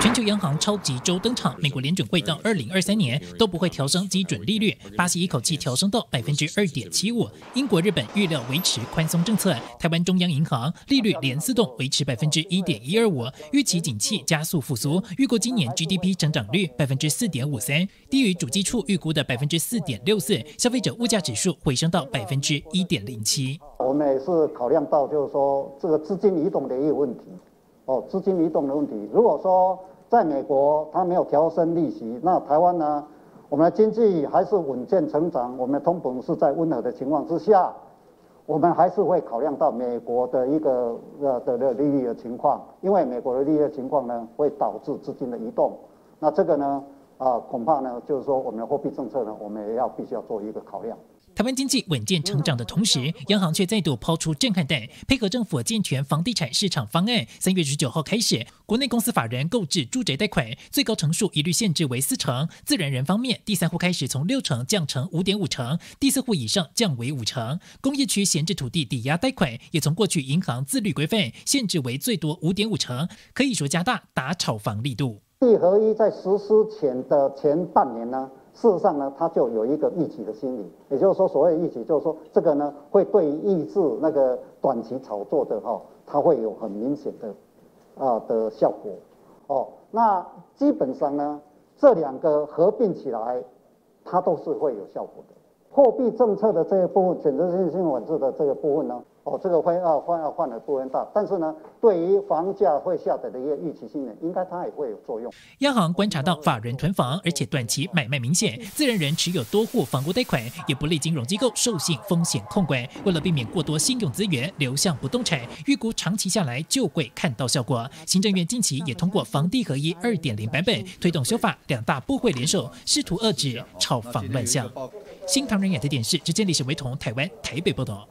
全球央行超级周登场，美国联准会到二零二三年都不会调升基准利率，巴西一口气调升到百分之二点七五，英国、日本预料维持宽松政策，台湾中央银行利率连自动维持百分之一点一二五，预期景气加速复苏，预估今年 GDP 增长率百分之四点五三，低于主计处预估的百分之四点六四，消费者物价指数回升到百分之一点零七。我们也是考量到，就是说这个资金移动的一个问题。哦，资金移动的问题。如果说在美国它没有调升利息，那台湾呢，我们的经济还是稳健成长，我们的通膨是在温和的情况之下，我们还是会考量到美国的一个呃的的利率的情况，因为美国的利率的情况呢会导致资金的移动，那这个呢啊恐怕呢就是说我们的货币政策呢，我们也要必须要做一个考量。台湾经济稳健成长的同时，央行却再度抛出震撼弹，配合政府健全房地产市场方案。三月十九号开始，国内公司法人购置住宅贷款最高成数一律限制为四成；自然人方面，第三户开始从六成降成五点五成，第四户以上降为五成。工业区闲置土地抵押贷款也从过去银行自律规范限制为最多五点五成，可以说加大打炒房力度。一合一在实施前的前半年呢？事实上呢，他就有一个预期的心理，也就是说，所谓预期，就是说这个呢，会对抑制那个短期炒作的哈，它会有很明显的啊的效果。哦，那基本上呢，这两个合并起来，它都是会有效果的。货币政策的这一部分，选择性性管制的这个部分呢？哦，这个会要换要换的部分大，但是呢，对于房价会下跌的一个预期性呢，应该它也会有作用。央行观察到法人囤房，而且短期买卖明显，自然人持有多户房屋贷款，也不利金融机构授信风险控管。为了避免过多信用资源流向不动产，预估长期下来就会看到效果。行政院近期也通过房地合一二点零版本，推动修法，两大部会联手，试图遏制炒房乱象。新唐人亚太电视，直接历史为同台湾台北报道。